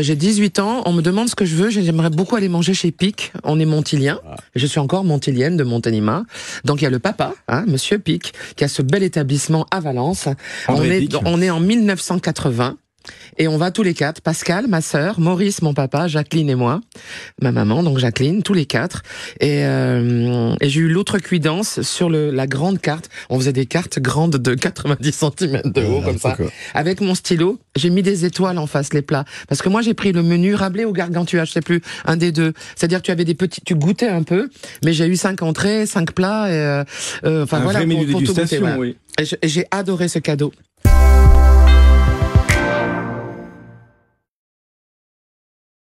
Euh, j'ai 18 ans, on me demande ce que je veux, j'aimerais beaucoup aller manger chez Pic, on est montilien, Ah. je suis encore montilienne de Monténima, donc il y a le papa, hein, monsieur Pic, qui a ce bel établissement à Valence, on est, on est en 1980, et on va tous les quatre, Pascal, ma sœur, Maurice, mon papa, Jacqueline et moi, ma maman, donc Jacqueline, tous les quatre. Et, euh, et j'ai eu l'autre cuidance sur le, la grande carte. On faisait des cartes grandes de 90 cm de haut, comme ça. Avec mon stylo, j'ai mis des étoiles en face les plats. Parce que moi, j'ai pris le menu Rabelais ou Gargantua, je sais plus, un des deux. C'est-à-dire que tu avais des petits, tu goûtais un peu, mais j'ai eu cinq entrées, cinq plats, et, euh, euh, enfin Un voilà. vrai menu pour- pour tout goûter, voilà. oui. J'ai adoré ce cadeau.